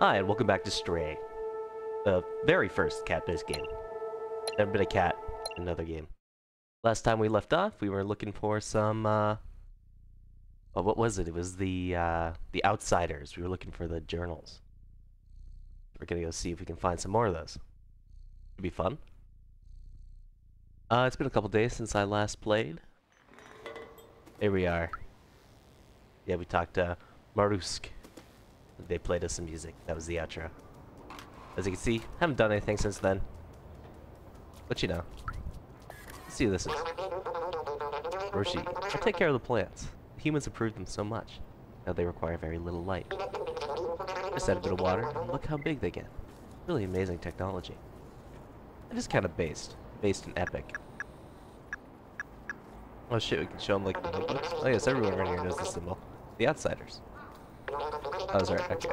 Hi, and welcome back to Stray. The very first cat-based game. Never been a cat in another game. Last time we left off, we were looking for some, uh... Oh, what was it? It was the, uh, the Outsiders. We were looking for the journals. We're gonna go see if we can find some more of those. It'd be fun. Uh, it's been a couple days since I last played. Here we are. Yeah, we talked to Morusque. They played us some music. That was the outro. As you can see, haven't done anything since then. But you know. Let's see who this is. Roshi. I'll take care of the plants. The humans improved them so much. Now they require very little light. Just add a bit of water, and look how big they get. Really amazing technology. It is kind of based. Based in Epic. Oh shit, we can show them like the notebooks. Oh yes, everyone around here knows the symbol. The Outsiders. Oh, right, okay.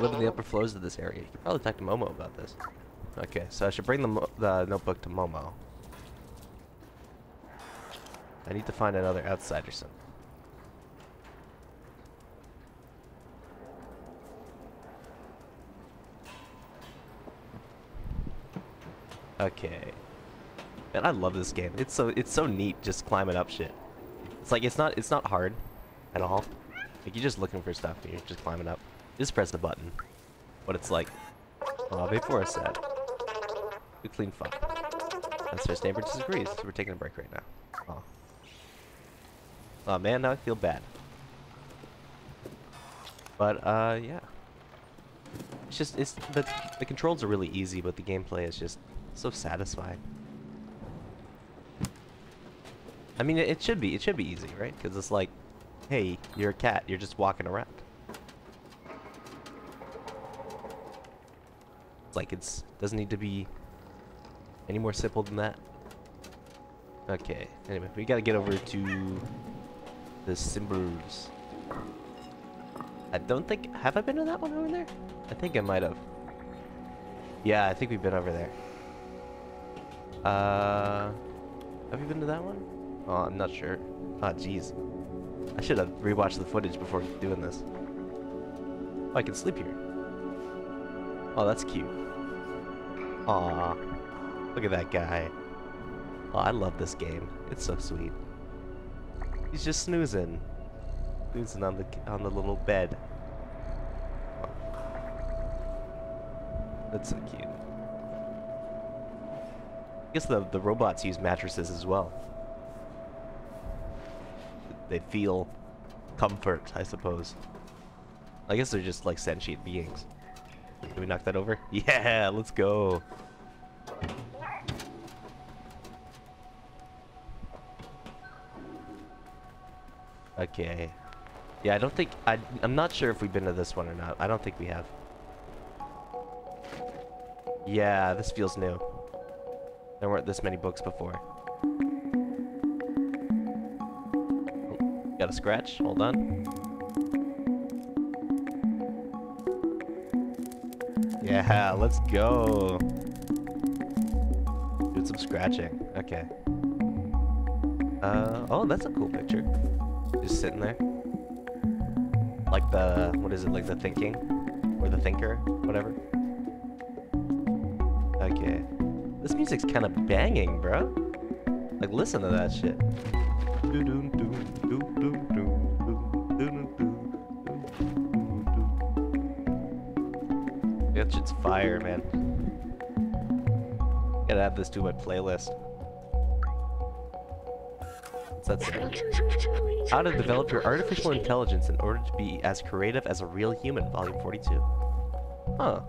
Live in the upper floors of this area. You could probably talk to Momo about this. Okay, so I should bring the, the notebook to Momo. I need to find another outsider son. Okay. Man, I love this game. It's so it's so neat just climbing up shit. It's like it's not it's not hard at all. Like you're just looking for stuff and you're just climbing up. Just press the button. But it's like uh, before I said. We clean fun. And Sir Neighbor disagrees, so we're taking a break right now. Oh. Oh man, now I feel bad. But uh yeah. It's just it's the the controls are really easy, but the gameplay is just so satisfying. I mean, it, it should be. It should be easy, right? Because it's like, hey, you're a cat. You're just walking around. Like it's doesn't need to be any more simple than that. Okay. Anyway, we gotta get over to the Simbers. I don't think have I been to that one over there? I think I might have. Yeah, I think we've been over there. Uh, have you been to that one? Oh, I'm not sure. Ah, oh, jeez. I should have rewatched the footage before doing this. Oh, I can sleep here. Oh, that's cute. Aw, look at that guy. Oh, I love this game. It's so sweet. He's just snoozing, snoozing on the on the little bed. That's so cute. I guess the, the robots use mattresses as well. They feel comfort, I suppose. I guess they're just like sentient beings. Can we knock that over? Yeah, let's go. Okay. Yeah, I don't think... I, I'm not sure if we've been to this one or not. I don't think we have. Yeah, this feels new. There weren't this many books before. Scratch? Hold on. Yeah, let's go. Doing some scratching. Okay. Uh, oh, that's a cool picture. Just sitting there. Like the, what is it, like the thinking? Or the thinker? Whatever. Okay. This music's kind of banging, bro. Like, listen to that shit. That shit's fire, man. Gotta add this to my playlist. What's? How to develop your artificial intelligence in order to be as creative as a real human, volume 42. Huh.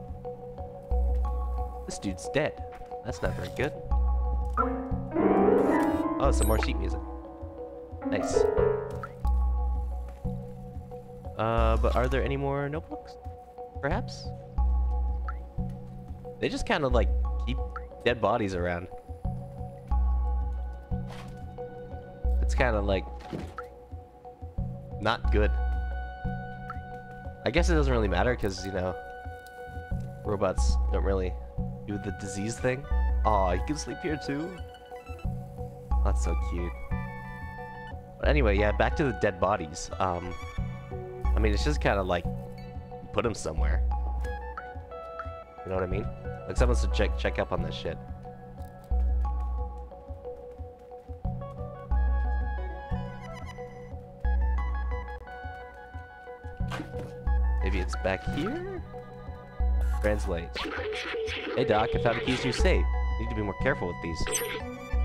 This dude's dead. That's not very good. Oh, some more sheet but are there any more notebooks? Perhaps? They just kind of like keep dead bodies around. It's kind of like not good. I guess it doesn't really matter because, you know, robots don't really do the disease thing. Aw, you can sleep here too? That's so cute. But anyway, yeah, back to the dead bodies. Um, mean, it's just kind of like, put them somewhere. You know what I mean? Like someone should check check up on this shit. Maybe it's back here? Translate. Hey Doc, I found the keys to your safe. Need to be more careful with these.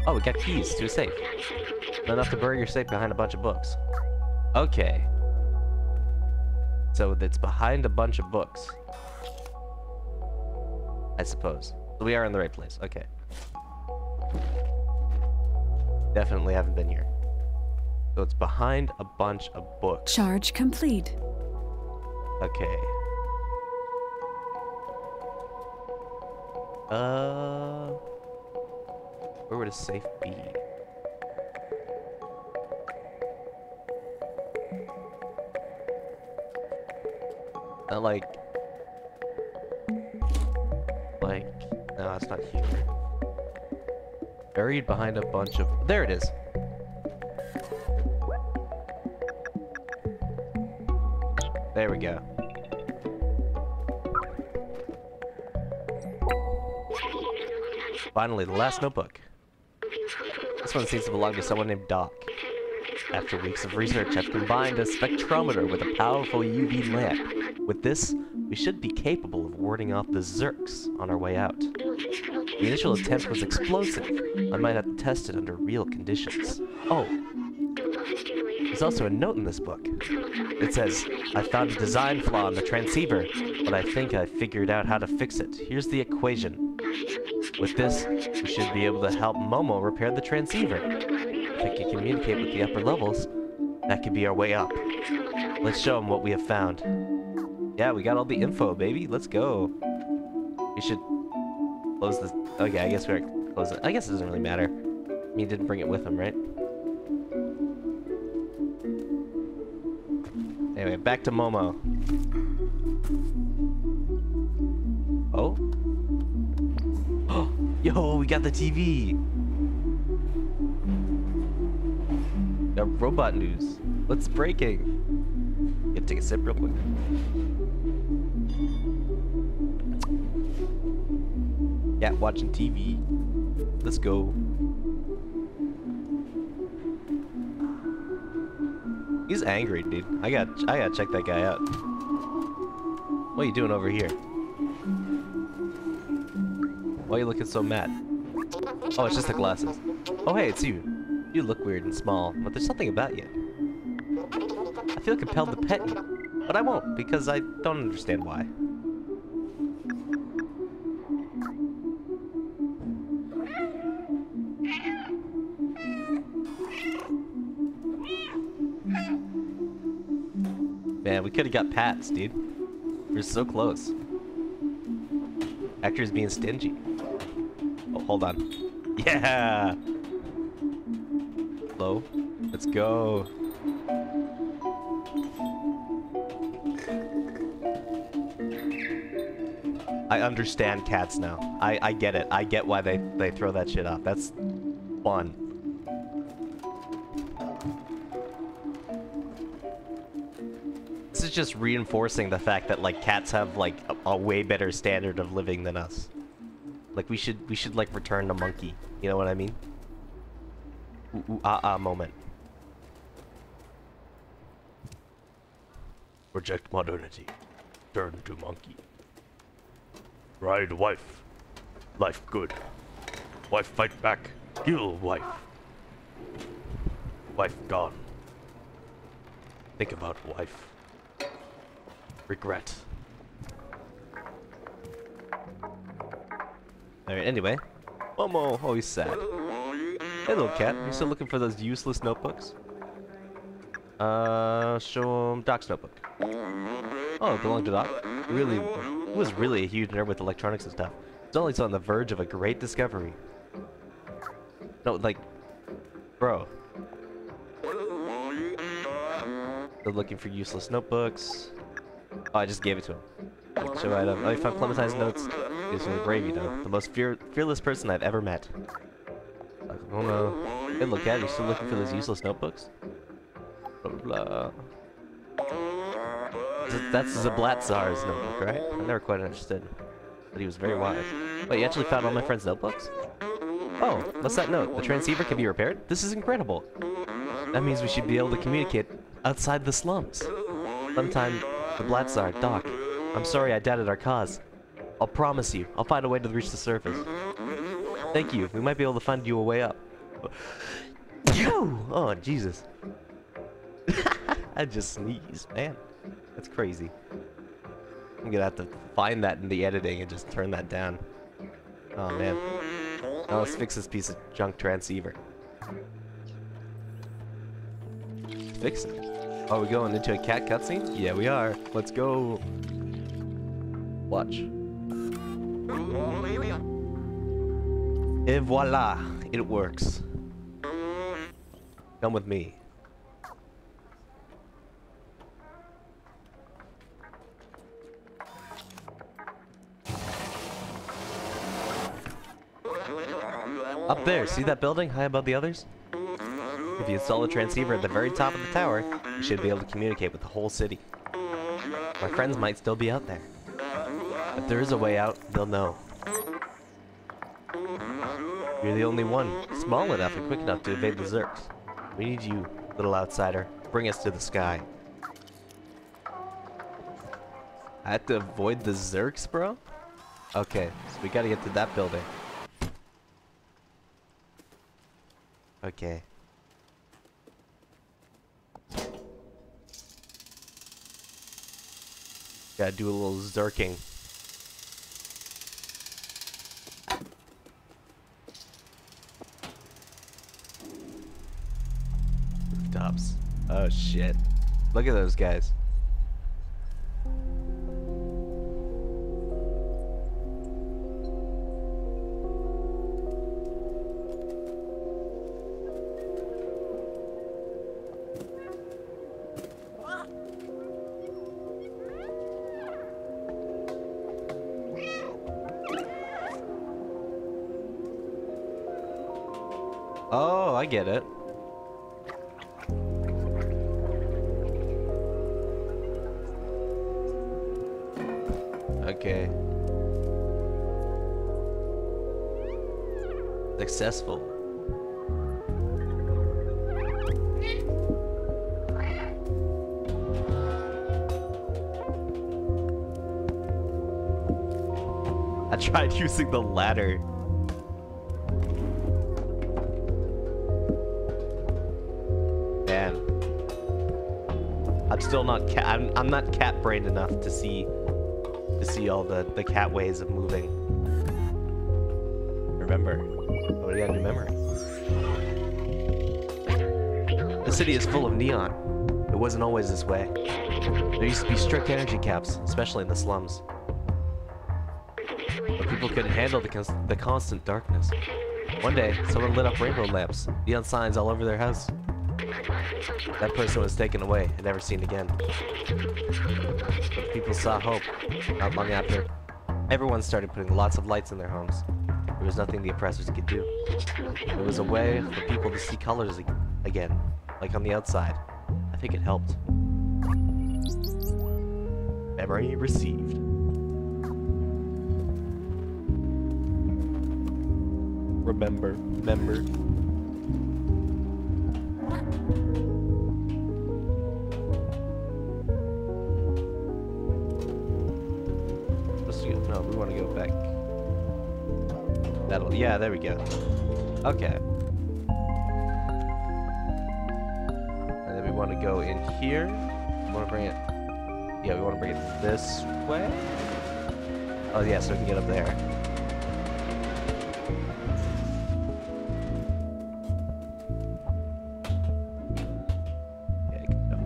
Oh, we got keys to a safe. Not enough to bury your safe behind a bunch of books. Okay. So it's behind a bunch of books. I suppose. We are in the right place. Okay. Definitely haven't been here. So it's behind a bunch of books. Charge complete. Okay. Uh, where would a safe be? Like, like, no, it's not here. Buried behind a bunch of, there it is. There we go. Finally, the last notebook. This one seems to belong to someone named Doc. After weeks of research, I've combined a spectrometer with a powerful UV lamp. With this, we should be capable of warding off the Zurks on our way out. The initial attempt was explosive. I might have to test it under real conditions. Oh, there's also a note in this book. It says, I found a design flaw in the transceiver, but I think I figured out how to fix it. Here's the equation. With this, we should be able to help Momo repair the transceiver. If we can communicate with the upper levels, that could be our way up. Let's show them what we have found. Yeah, we got all the info, baby. Let's go. We should close this. Okay, I guess we're closing. I guess it doesn't really matter. He didn't bring it with him, right? Anyway, back to Momo. Oh? Yo, we got the TV! The robot news. What's breaking? Get to take a sip real quick. Yeah, watching TV. Let's go. He's angry, dude. I got I gotta check that guy out. What are you doing over here? Why are you looking so mad? Oh, it's just the glasses. Oh, hey, it's you. You look weird and small, but there's something about you. I feel compelled to pet you, but I won't because I don't understand why. Got Pats, dude. We're so close. Actor's being stingy. Oh, hold on. Yeah! Low. Let's go. I understand cats now. I, I get it. I get why they, they throw that shit off. That's fun. Just reinforcing the fact that like cats have like a, a way better standard of living than us. Like we should we should like return to monkey. You know what I mean? Ooh, ooh ah ah moment. Reject modernity. Turn to monkey. Ride wife. Life good. Wife fight back. Kill wife. Wife gone. Think about wife. Regret. Alright, anyway. Momo, always sad. Hey little cat, you still looking for those useless notebooks? Uh, show him Doc's notebook. Oh, it belonged to Doc? Really, he was really a huge nerd with electronics and stuff. He's always on the verge of a great discovery. No, like, bro. They're looking for useless notebooks. Oh, I just gave it to him. Show item. Oh, he found Clementine's notes. Gives me a brave, you know. The most fear fearless person I've ever met. Oh no. Hey, look at it. You still looking for those useless notebooks? Blah, blah, blah. That's Zbaltazar's notebook, right? I never quite understood. but he was very wise. Wait, you actually found all my friends' notebooks? Oh, what's that note? The transceiver can be repaired? This is incredible. That means we should be able to communicate outside the slums. Sometime, the Blatzar, Doc. I'm sorry I doubted our cause. I'll promise you, I'll find a way to reach the surface. Thank you. We might be able to find you a way up. Yo! Oh, Jesus. I just sneezed, man. That's crazy. I'm gonna have to find that in the editing and just turn that down. Oh, man. Now let's fix this piece of junk transceiver. Fix it. Are we going into a cat cutscene? Yeah, we are. Let's go. Watch. Et voila! It works. Come with me. Up there, see that building high above the others? If you install a transceiver at the very top of the tower, you should be able to communicate with the whole city. My friends might still be out there. If there is a way out, they'll know. You're the only one, small enough and quick enough to evade the Zurks. We need you, little outsider. Bring us to the sky. I have to avoid the Zurks, bro? Okay, so we gotta get to that building. Okay. Gotta do a little zerking. Rooftops. Oh shit. Look at those guys. Get it. Okay. Successful. I tried using the ladder. Still not cat I'm, I'm not cat brained enough to see to see all the, the cat ways of moving. Remember. Oh, you got new memory. The city is full of neon. It wasn't always this way. There used to be strict energy caps, especially in the slums. But people couldn't handle the, cons the constant darkness. One day, someone lit up rainbow lamps, neon signs all over their house. That person was taken away and never seen again. But people saw hope. Not long after, everyone started putting lots of lights in their homes. There was nothing the oppressors could do. It was a way for people to see colors again, like on the outside. I think it helped. Memory received. Remember, remember. Yeah, there we go. Okay. And then we want to go in here. We want to bring it. Yeah, we want to bring it this way. Oh yeah, so we can get up there.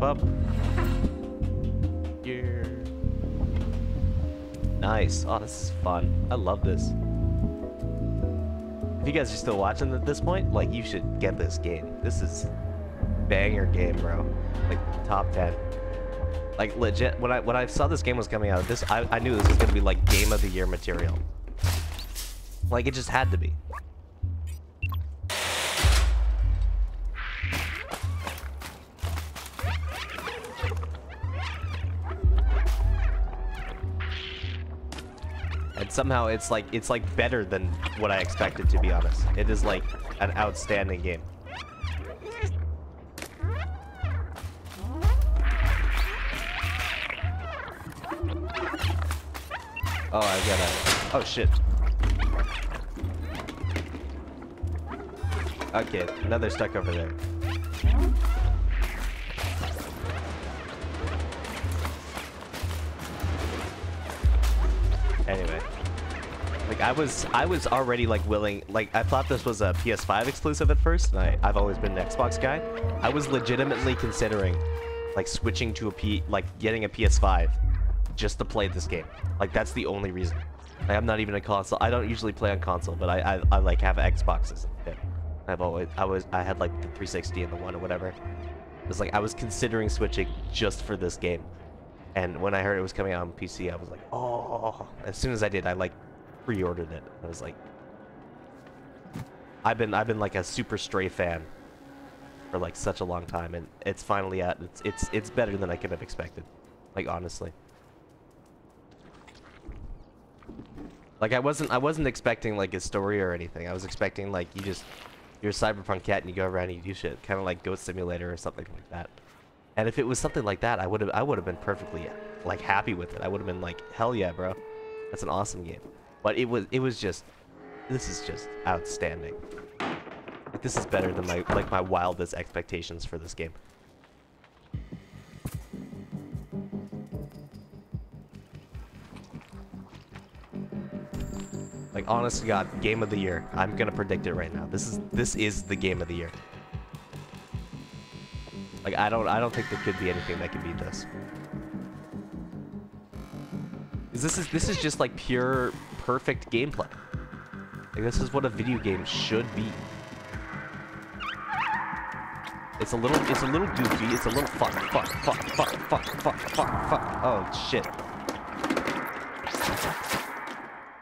Up. Here. Nice. Oh, this is fun. I love this. You guys are still watching at this point, like, you should get this game. This is banger game, bro. Like, top 10. Like, legit, when I when I saw this game was coming out, this I, I knew this was gonna be, like, game of the year material. Like, it just had to be. Somehow it's like it's like better than what I expected to be honest. It is like an outstanding game. Oh, I gotta. Oh shit. Okay, another stuck over there. Like I was I was already like willing like I thought this was a PS5 exclusive at first and I, I've always been an Xbox guy. I was legitimately considering like switching to a P like getting a PS5 just to play this game. Like that's the only reason. Like I'm not even a console. I don't usually play on console, but I I, I like have Xboxes. I've always I was I had like the 360 and the one or whatever. It was like I was considering switching just for this game. And when I heard it was coming out on PC, I was like, oh. As soon as I did, I like pre-ordered it. I was like, I've been I've been like a super stray fan for like such a long time, and it's finally at it's it's it's better than I could have expected. Like honestly. Like I wasn't I wasn't expecting like a story or anything. I was expecting like you just you're a cyberpunk cat and you go around and you do shit, kind of like Goat Simulator or something like that. And if it was something like that, I would have I would have been perfectly like happy with it. I would have been like, hell yeah, bro, that's an awesome game. But it was it was just this is just outstanding. Like this is better than my like my wildest expectations for this game. Like honest to God, game of the year. I'm gonna predict it right now. This is this is the game of the year. Like I don't I don't think there could be anything that can beat this. This is this is just like pure perfect gameplay. Like, this is what a video game should be. It's a little, it's a little goofy. It's a little fuck, fuck, fuck, fuck, fuck, fuck, fuck, fuck. Oh shit.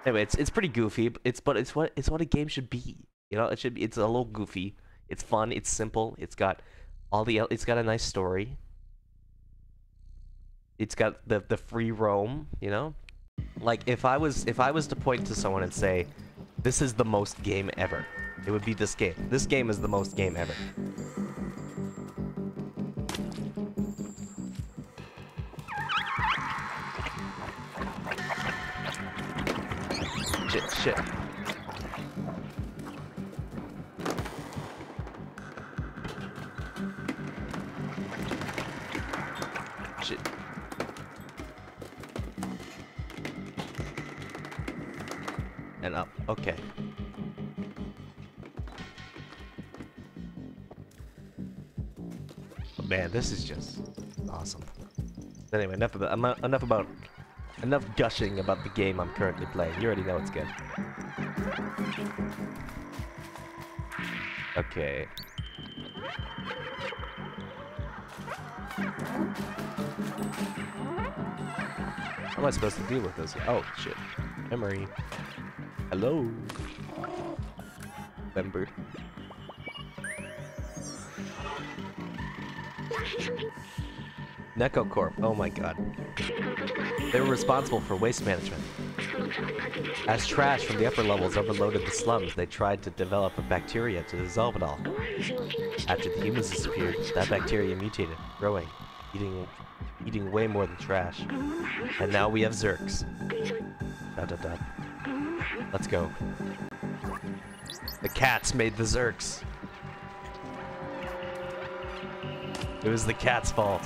Anyway, it's it's pretty goofy. But it's but it's what it's what a game should be. You know, it should be. It's a little goofy. It's fun. It's simple. It's got all the. It's got a nice story. It's got the the free roam. You know like if I was if I was to point to someone and say, this is the most game ever, it would be this game. This game is the most game ever. Shit, shit. This is just awesome. Anyway, enough about enough about enough gushing about the game I'm currently playing. You already know it's good. Okay. How am I supposed to deal with this? Oh, shit. Memory. Hello. Member. Neko Corp. Oh my god. They were responsible for waste management. As trash from the upper levels overloaded the slums, they tried to develop a bacteria to dissolve it all. After the humans disappeared, that bacteria mutated, growing, eating eating way more than trash. And now we have Zurks. Dot dot dot. Let's go. The cats made the Zurks. It was the cat's fault.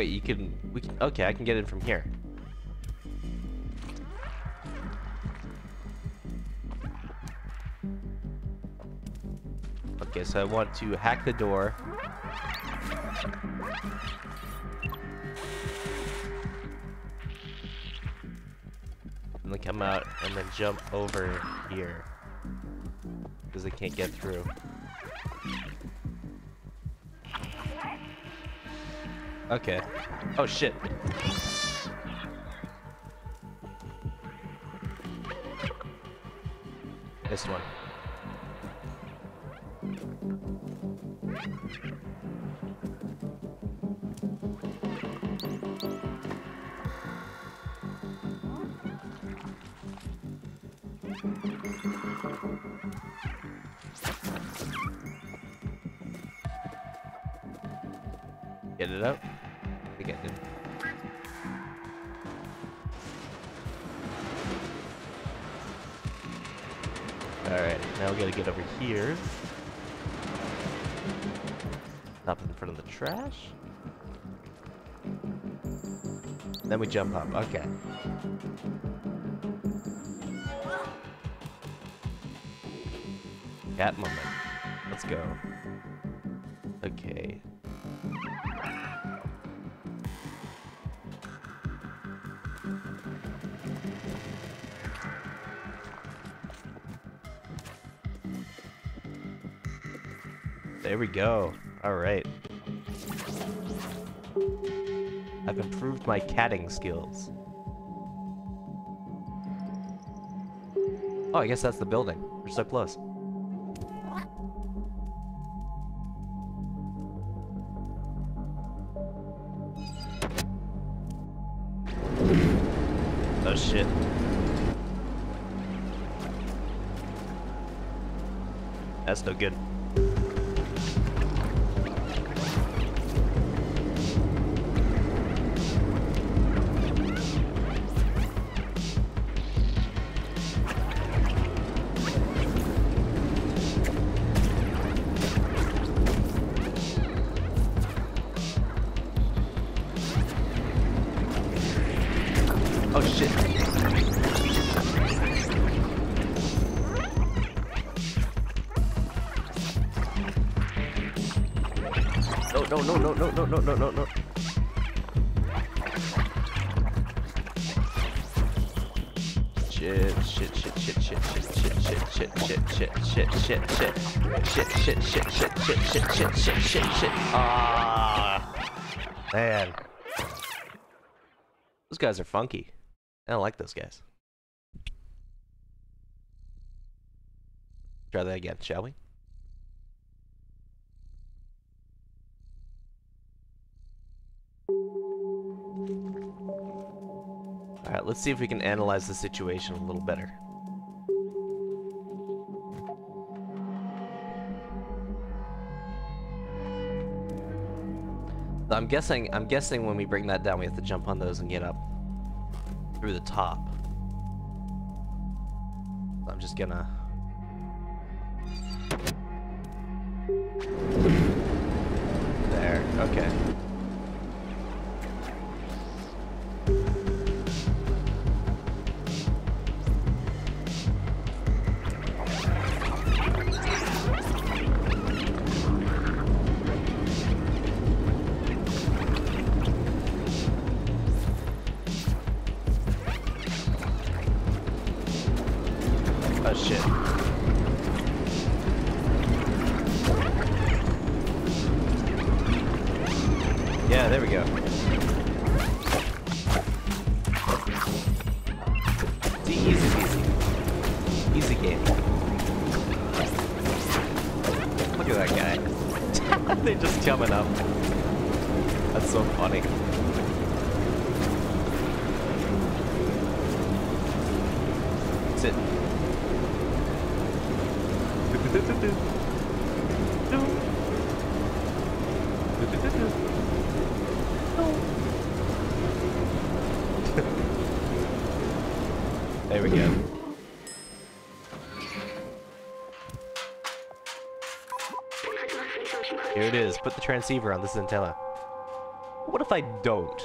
wait, you can, we can, okay, I can get in from here. Okay, so I want to hack the door. And then come out and then jump over here. Because I can't get through. Okay. Oh shit. This one. Jump up. Okay. Cat moment. Let's go. Okay. There we go. Alright. I've improved my catting skills. Oh, I guess that's the building. We're so close. Oh shit. That's no good. Shit, shit, shit, shit, shit, shit, shit, shit, shit. Ah, man. Those guys are funky. I don't like those guys. Try that again, shall we? Alright, let's see if we can analyze the situation a little better. I'm guessing I'm guessing when we bring that down we have to jump on those and get up through the top. I'm just gonna There, okay. It is. Put the transceiver on the Centella. What if I don't?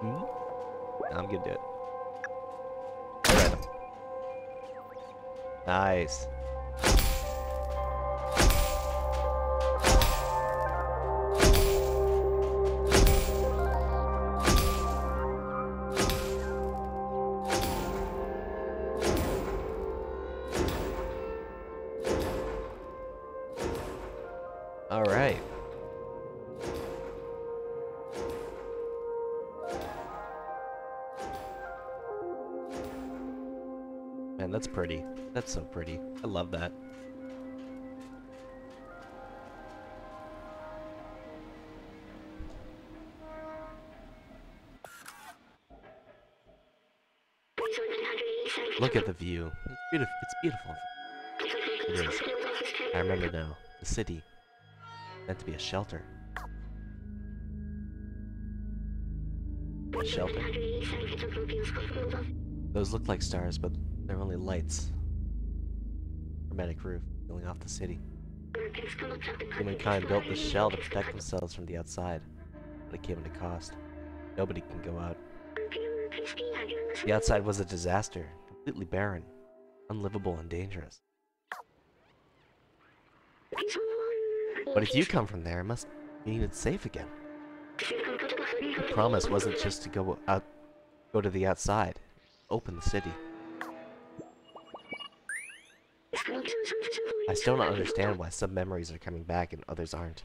Hmm? I'm gonna do it. Nice. That's so pretty. I love that. Look at the view. It's beautiful. It's beautiful. It is. I remember now. The city. Meant to be a shelter. A shelter. Those look like stars, but they're only lights. Hermetic roof, filling off the city. Humankind built this shell to protect themselves from the outside, but it came at a cost. Nobody can go out. The outside was a disaster, completely barren, unlivable and dangerous. But if you come from there, it must mean it's safe again. The promise wasn't just to go out, go to the outside, open the city. I still don't understand why some memories are coming back and others aren't.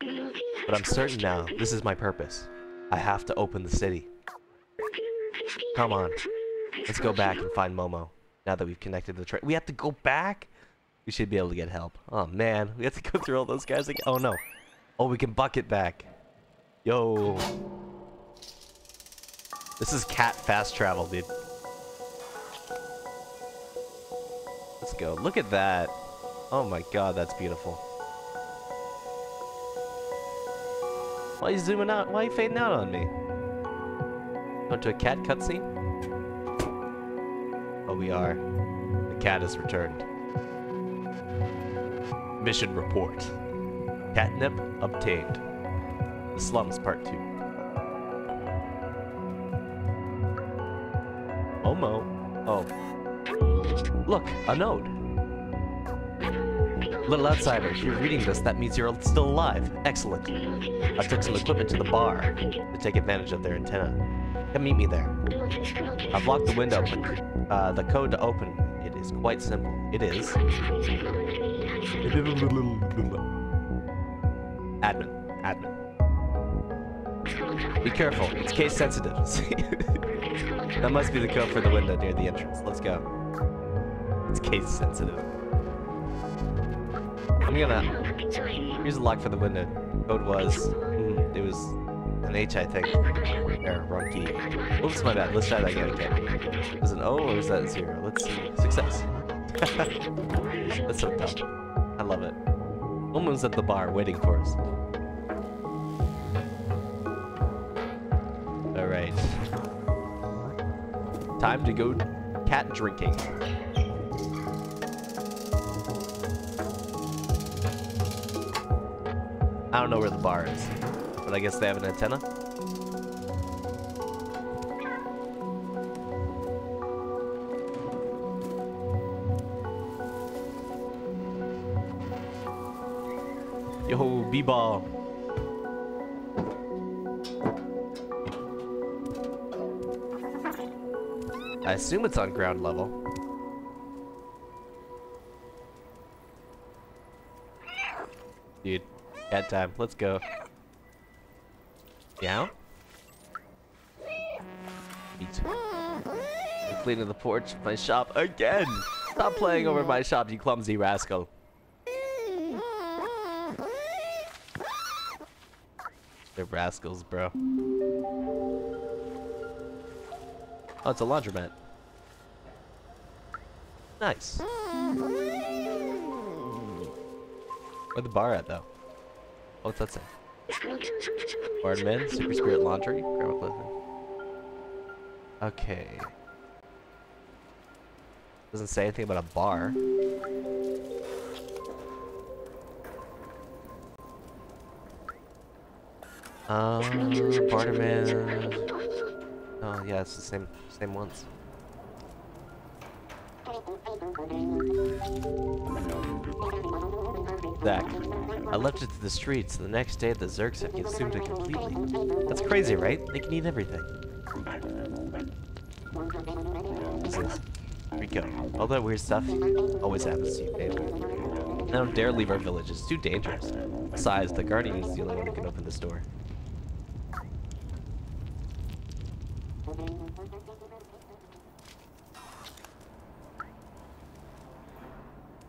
But I'm certain now, this is my purpose. I have to open the city. Come on. Let's go back and find Momo. Now that we've connected the train. We have to go back? We should be able to get help. Oh man, we have to go through all those guys again. Oh no. Oh, we can bucket back. Yo. This is cat fast travel, dude. Go. Look at that. Oh my god, that's beautiful. Why are you zooming out? Why are you fading out on me? Going to a cat cutscene? Oh, we are. The cat has returned. Mission report. Catnip obtained. The slums part 2. Momo. Oh. Look, a note. Little outsider, if you're reading this, that means you're still alive. Excellent. I took some equipment to the bar to take advantage of their antenna. Come meet me there. I've locked the window, but uh, the code to open it is quite simple. It is... Admin. Admin. Be careful, it's case sensitive. that must be the code for the window near the entrance. Let's go. It's case sensitive. I'm gonna... Here's a lock for the window. Code was... Mm, it was an H, I think. Error, wrong key. Oops, my bad. Let's try that again. Okay. Was it an O or is that zero? Let's see. Success. That's so dumb. I love it. Woman's at the bar waiting for us. Alright. Time to go cat drinking. I don't know where the bar is, but I guess they have an antenna. Yo, B-ball. I assume it's on ground level. Time. Let's go. Yeah? Eat. I'm cleaning the porch of my shop again! Stop playing over my shop, you clumsy rascal. They're rascals, bro. Oh, it's a laundromat. Nice. Where the bar at, though? What's that say? Barnman, Super Spirit Laundry, Grandma Clifton. Okay. Doesn't say anything about a bar. Um, Barterman. Oh yeah, it's the same same ones. Zach, I left it to the streets. The next day, the Zurks have consumed it completely. That's crazy, right? They can eat everything. Is Rico. All that weird stuff always happens to you, baby. I don't dare leave our village. It's too dangerous. Besides, the Guardian is the only one who can open this door.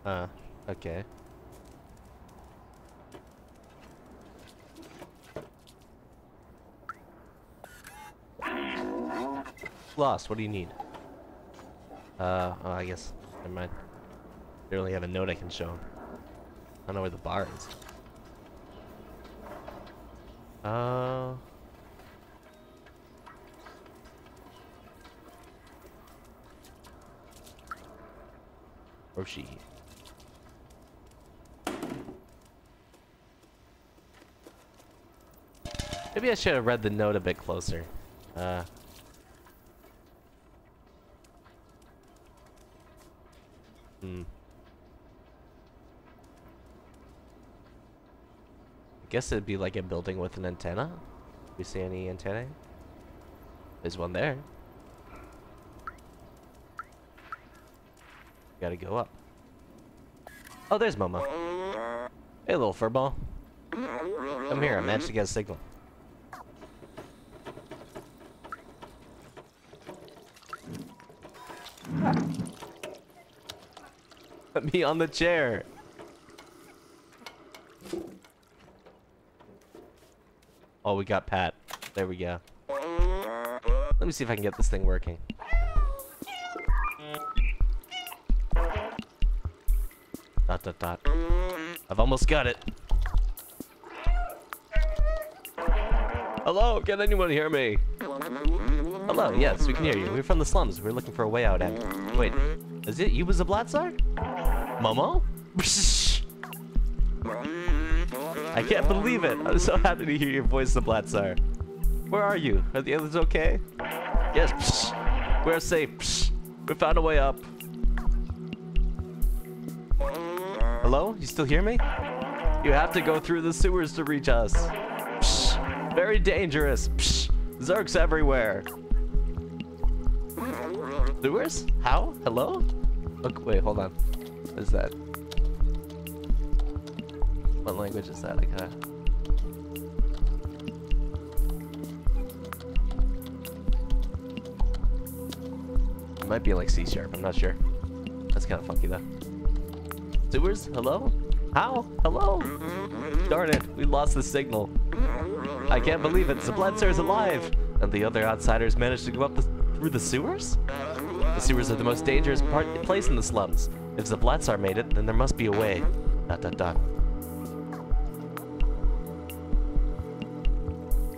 Uh, okay. Lost, what do you need? Uh, oh, I guess, never mind. They only have a note I can show 'em. I don't know where the bar is. Uh... Roshi. Maybe I should have read the note a bit closer. Uh. Hmm. I guess it'd be like a building with an antenna. We see any antennae? There's one there. Gotta go up. Oh, there's Momo. Hey, little furball. Come here, I managed to get a signal. Put me on the chair. Oh, we got Pat. There we go. Let me see if I can get this thing working. Dot dot dot. I've almost got it. Hello, can anyone hear me? Hello, yes, we can hear you. We're from the slums. We're looking for a way out and wait, is it you Zbaltazar? Momo? I can't believe it. I'm so happy to hear your voice, Zbaltazar. Where are you? Are the others okay? Yes, we're safe. We found a way up. Hello? You still hear me? You have to go through the sewers to reach us. Psh, very dangerous. Psh, Zurks everywhere. Sewers? How? Hello? Okay, wait, hold on. Is that? What language is that? I gotta... It might be like C sharp, I'm not sure. That's kind of funky though. Sewers? Hello? How? Hello? Darn it, we lost the signal. I can't believe it, Zbaltazar is alive! And the other outsiders managed to go up the, through the sewers? The sewers are the most dangerous part, place in the slums. If Zbaltazar made it, then there must be a way. Dot dot dot.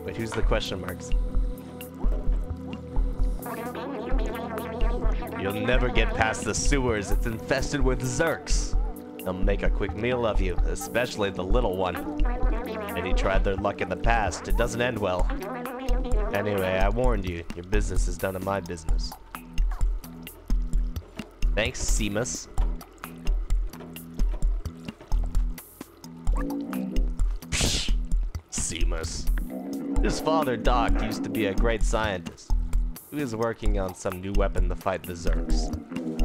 Wait, who's the question marks? You'll never get past the sewers. It's infested with Zurks. They'll make a quick meal of you, especially the little one. Many tried their luck in the past. It doesn't end well. Anyway, I warned you. Your business is done in my business. Thanks, Seamus. His father, Doc, used to be a great scientist. He was working on some new weapon to fight the Zurks.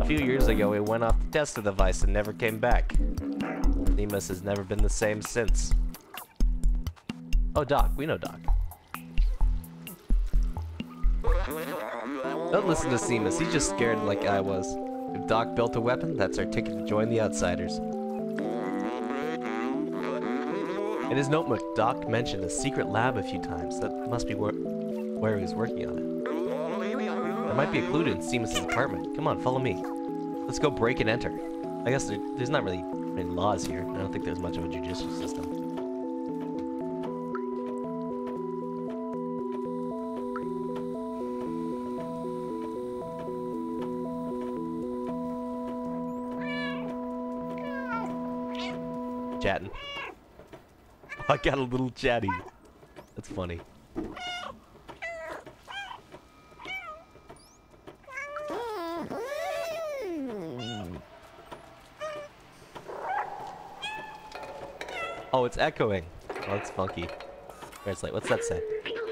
A few years ago, he went off to test the device and never came back. Seamus has never been the same since. Oh, Doc. We know Doc. Don't listen to Seamus. He's just scared like I was. If Doc built a weapon, that's our ticket to join the Outsiders. In his notebook, Doc mentioned a secret lab a few times. That must be where, where he was working on it. There might be a clue to in Seamus' apartment. Come on, follow me. Let's go break and enter. I guess there, there's not really any laws here. I don't think there's much of a judicial system. Chatting. I got a little chatty. That's funny. Oh, it's echoing. Oh, that's funky. It's like, what's that say?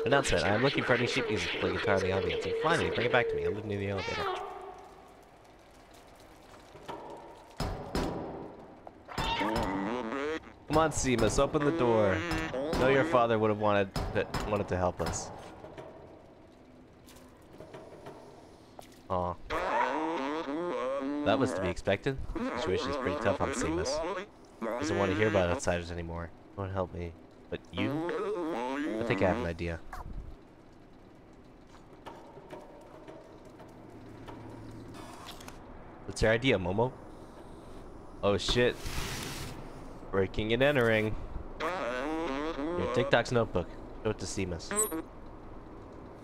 Announcement. I am looking for any sheet music to play guitar in the ambience. And finally, bring it back to me. I live near the elevator. Come on, Seamus, open the door. I know your father would have wanted to, wanted to help us. Aw. that was to be expected. The Situation is pretty tough on Seamus. Doesn't want to hear about outsiders anymore. Won't help me. But you? I think I have an idea. What's your idea, Momo? Oh shit. Breaking and entering. Your TikTok's notebook. Show it to Seamus.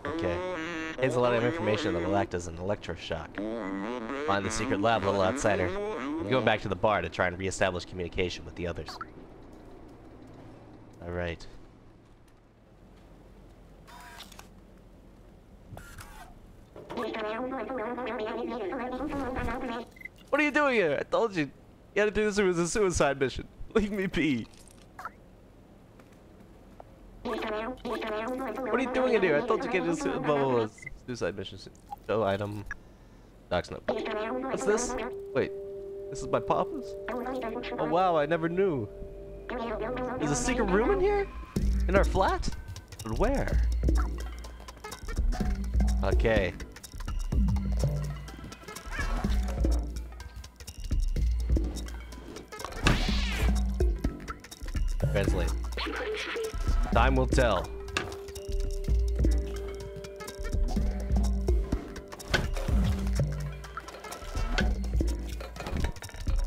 Okay. Here's a lot of information that will act as an electroshock. Find the secret lab, little outsider. I'm going back to the bar to try and reestablish communication with the others. Alright. What are you doing here? I told you. You had to do this It was a suicide mission. Leave me be. What are you doing in here? I told you to get this blah, blah, blah. suicide mission. Show item. Docs note. What's this? Wait. This is my papa's? Oh wow, I never knew. There's a secret room in here? In our flat? But where? Okay. Translate. Time will tell.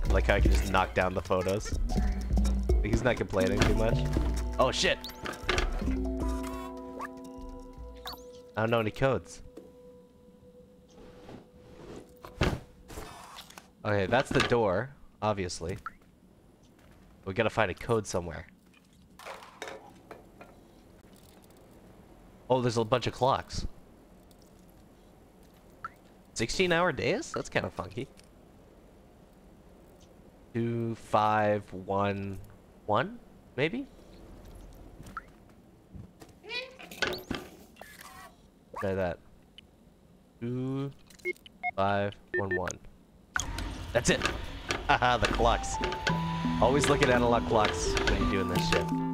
Like how I can just knock down the photos. He's not complaining too much. Oh shit! I don't know any codes. Okay, that's the door, obviously. We gotta find a code somewhere. Oh, there's a bunch of clocks. 16 hour days? That's kind of funky. Two, five, one, one, maybe? Try that. Two, five, one, one. That's it! Haha, the clocks. Always look at analog clocks when you're doing this shit.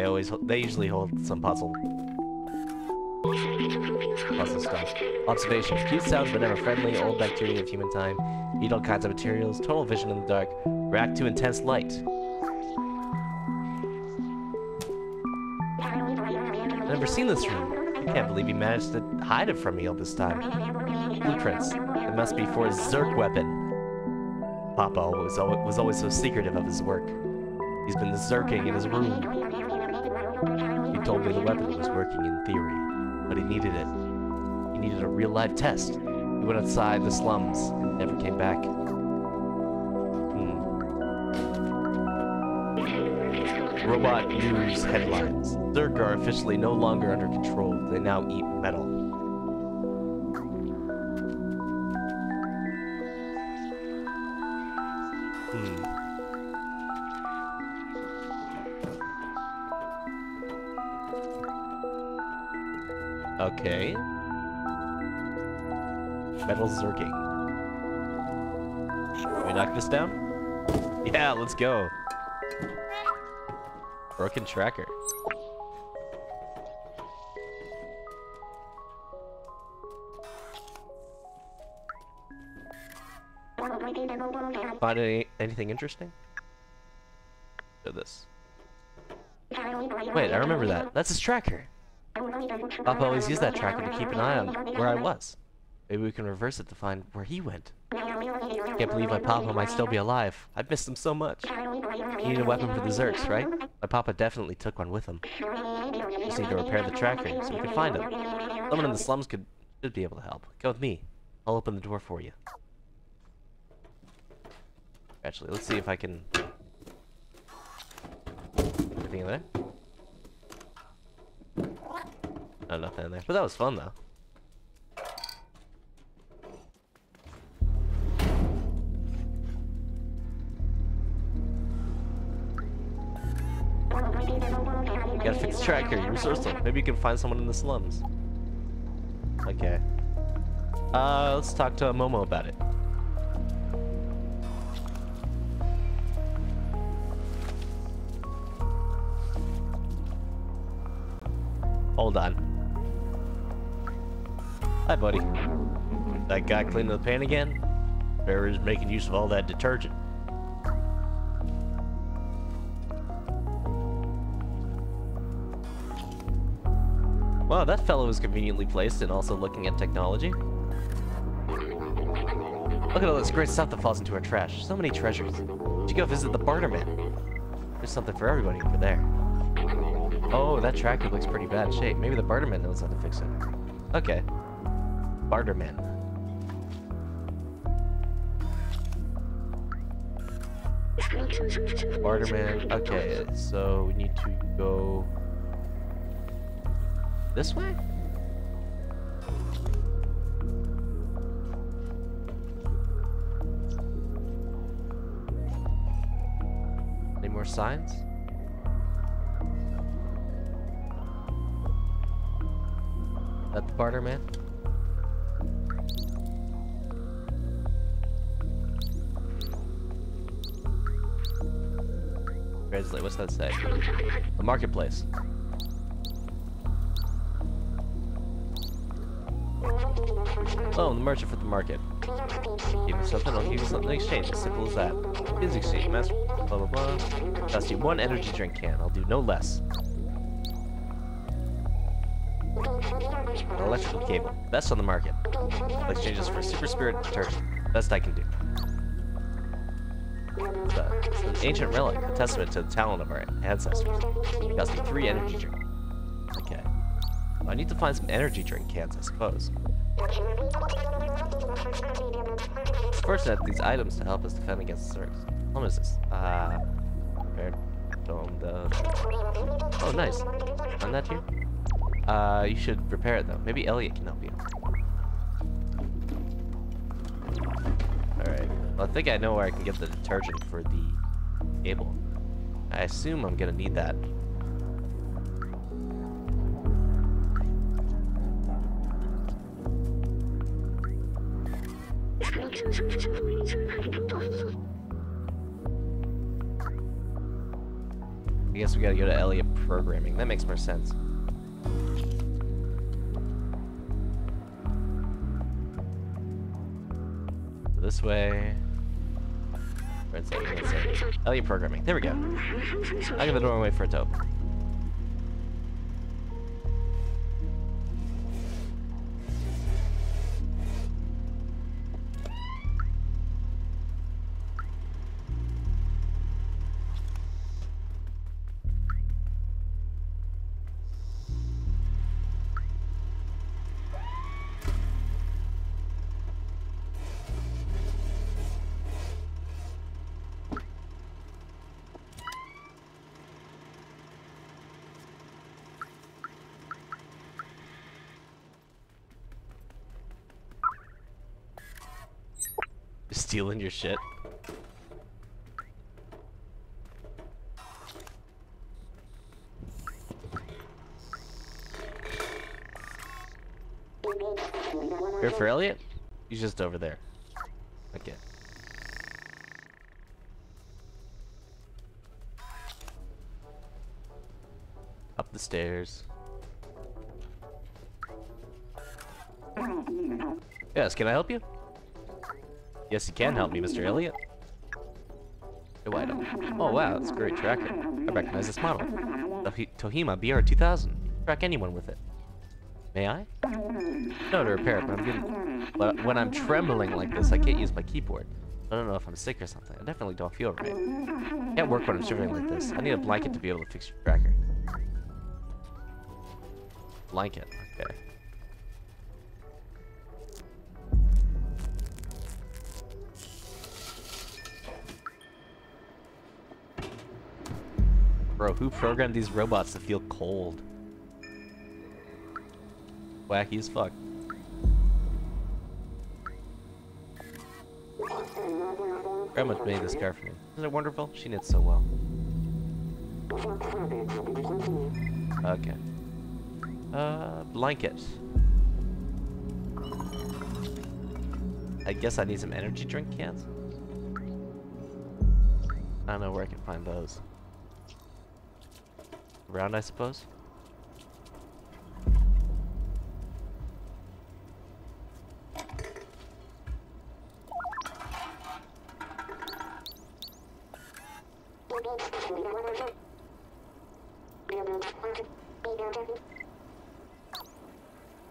They always, they usually hold some puzzle. Puzzle stuff. Observations. Cute sounds but never friendly. Old bacteria of human time. Eat all kinds of materials. Total vision in the dark. React to intense light. I've never seen this room. I can't believe he managed to hide it from me all this time. Blueprints. It must be for his Zurk weapon. Papa was, al was always so secretive of his work. He's been zerking in his room. He told me the weapon was working in theory, but he needed it. He needed a real-life test. He went outside the slums and never came back. Hmm. Robot news headlines. Zurk are officially no longer under control. They now eat metal. This down? Yeah, let's go. Broken tracker. Find any, anything interesting? Do this. Wait, I remember that. That's his tracker. Papa always used that tracker to keep an eye on where I was. Maybe we can reverse it to find where he went. Can't believe my papa might still be alive. I've missed him so much. He needed a weapon for the Zurks, right? My papa definitely took one with him. Just need to repair the tracker so we can find him. Someone in the slums could should be able to help. Go with me. I'll open the door for you. Actually, let's see if I can... Anything in there? No, nothing in there. But that was fun, though. You gotta fix the tracker. You're resourceful. Maybe you can find someone in the slums. Okay. Uh, let's talk to Momo about it. Hold on. Hi, buddy. That guy cleaning the pan again? Bear is making use of all that detergent. Wow, that fellow is conveniently placed and also looking at technology. Look at all this great stuff that falls into our trash. So many treasures. Should go visit the Barterman. There's something for everybody over there. Oh, that tractor looks pretty bad shape. Maybe the Barterman knows how to fix it. Okay. Barterman. Barterman. Okay, so we need to go this way? Any more signs? That the barter man? Translate, what's that say? The marketplace. Oh, the merchant for the market. Give me something, I'll give you something in exchange. As simple as that. Is exchange, master. Blah blah blah. Dusty, one energy drink can. I'll do no less. An electrical cable. Best on the market. I'll exchange this for super spirit detergent. Best I can do. it's an ancient relic, a testament to the talent of our ancestors. Cost three energy drinks. Okay. I need to find some energy drink cans, I suppose. It's fortunate that these items to help us defend against the Zergs. What is this? Uh, prepared. Oh, nice. On that here. Uh, you should repair it though. Maybe Elliot can help you. Alright. Well, I think I know where I can get the detergent for the cable. I assume I'm gonna need that. I guess we gotta go to Elliot programming. That makes more sense. This way. Elliot programming. There we go. I'll give the door and wait for it to open. Your shit. Here for Elliot? He's just over there. Okay. Up the stairs. Yes, can I help you? Yes, you can help me, Mr. Elliot. Oh, New item. Oh wow, that's a great tracker. I recognize this model. The Tohima BR2000. Track anyone with it. May I? No, to repair it, but I'm getting... But when I'm trembling like this, I can't use my keyboard. I don't know if I'm sick or something. I definitely don't feel right. Can't work when I'm shivering like this. I need a blanket to be able to fix your tracker. Blanket, okay. Bro, who programmed these robots to feel cold? Wacky as fuck. Grandma made this car for me. Isn't it wonderful? She knits so well. Okay. Uh, blanket. I guess I need some energy drink cans. I don't know where I can find those around, I suppose.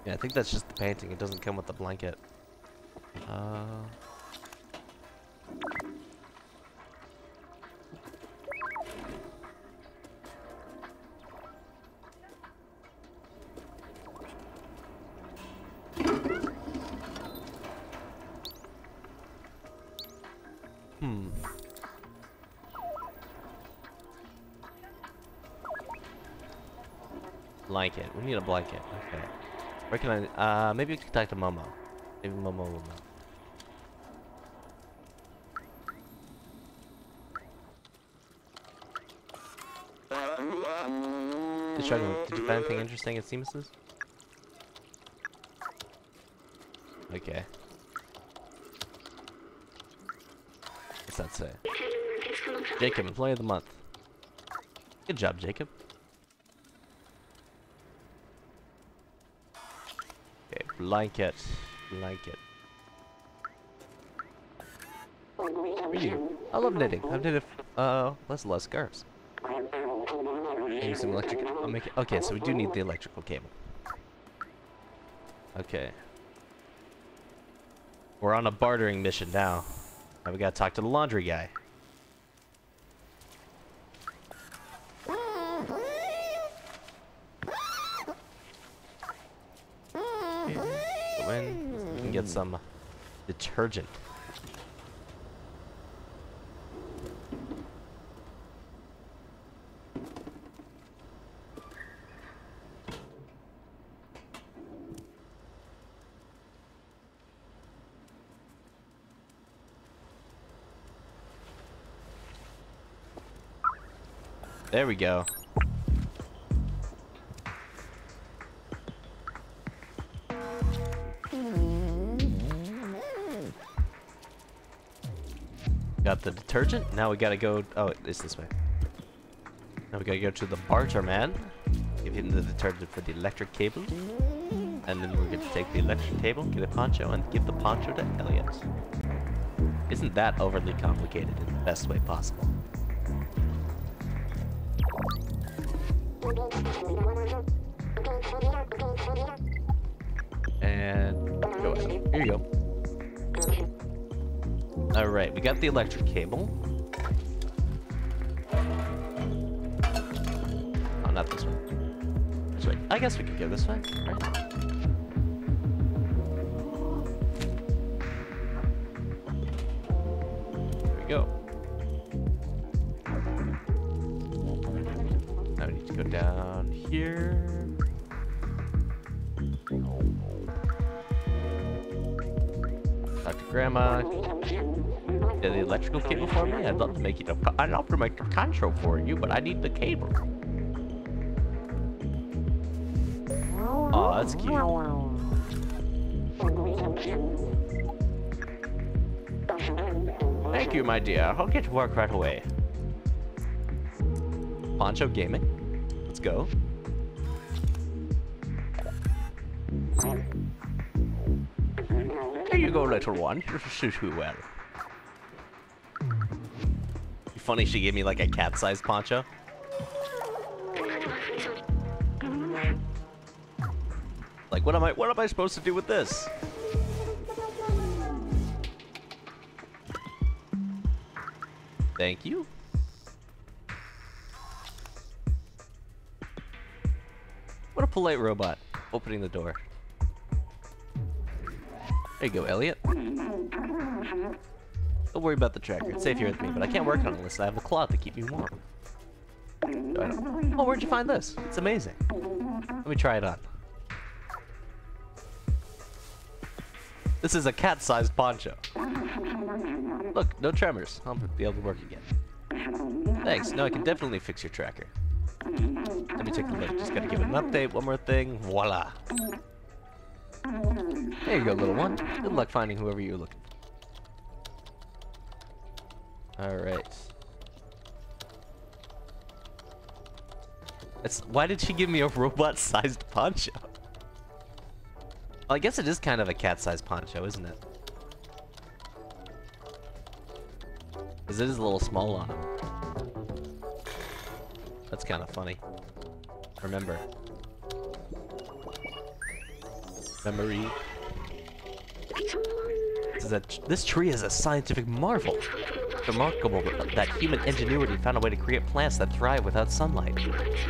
Yeah, I think that's just the painting. It doesn't come with the blanket. Uh... need a blanket. Okay. Where can I? Uh, maybe we can talk to Momo. Maybe Momo will know. Did you find anything interesting at Seamus's? Okay. What's that say? Jacob, employee of the month. Good job, Jacob. Okay, it. Blanket. For you. I love knitting. I've knitted, uh, less less scarves. Maybe some electric. I'll make it. Okay, so we do need the electrical cable. Okay. We're on a bartering mission now. Now we gotta talk to the laundry guy. Go can get mm. some uh, detergent. There we go. Got the detergent. Now we gotta go. Oh, it's this way. Now we gotta go to the barter man. Give him the detergent for the electric cable. And then we're gonna take the electric cable, get a poncho, and give the poncho to Elliot. Isn't that overly complicated in the best way possible? And go. Here you go. Alright, we got the electric cable. Oh, not this one. This way. I guess we could go this way, right? Electrical cable for me? I'd love to make it a. I'd make a control for you, but I need the cable. Oh, that's cute. Thank you, my dear. I'll get to work right away. Poncho Gaming. Let's go. Here you go, little one. This will suit you well. Funny she gave me like a cat-sized poncho. Like, what am I? What am I supposed to do with this? Thank you. What a polite robot. Opening the door. There you go, Elliot. Don't worry about the tracker. It's safe here with me, but I can't work on it unless I have the cloth to keep me warm. Oh, where'd you find this? It's amazing. Let me try it on. This is a cat-sized poncho. Look, no tremors. I'll be able to work again. Thanks. No, I can definitely fix your tracker. Let me take a look. Just gotta give it an update. One more thing. Voila. There you go, little one. Good luck finding whoever you're looking Alright. It's, why did she give me a robot-sized poncho? Well, I guess it is kind of a cat-sized poncho, isn't it? Because it is a little small on him. That's kind of funny. Remember. memory. This, is a, this tree is a scientific marvel. Remarkable that human ingenuity found a way to create plants that thrive without sunlight.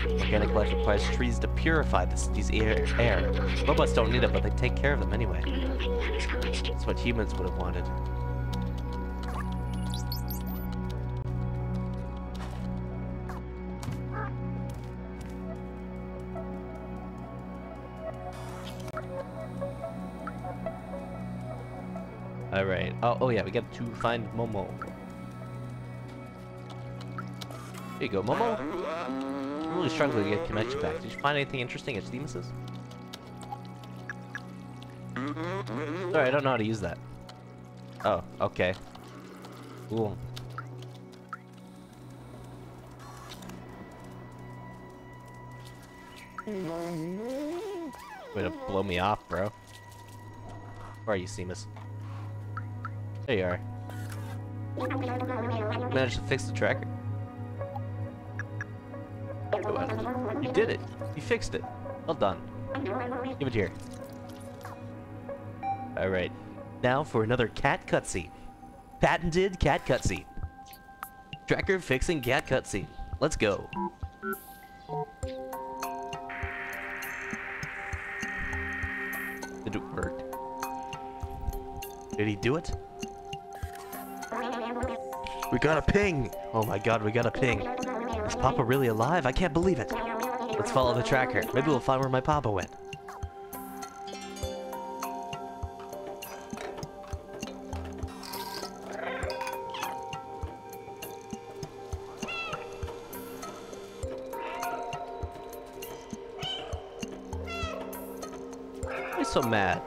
Organic life requires trees to purify the city's air. air. Robots don't need it, but they take care of them anyway. That's what humans would have wanted. Alright. Oh, oh yeah, we got to find Momo. There you go, Momo. I'm really struggling to get connection back. Did you find anything interesting at Seamus's? Sorry, I don't know how to use that. Oh, okay. Cool. Way to blow me off, bro. Where are you, Seamus? There you are. Managed to fix the tracker? You did it. You fixed it. Well done. Give it here. Alright. Now for another cat cutscene. Patented cat cutscene. Tracker fixing cat cutscene. Let's go. Did it work? Did he do it? We got a ping! Oh my god, we got a ping. Is Papa really alive? I can't believe it. Let's follow the tracker. Maybe we'll find where my Papa went. So mad?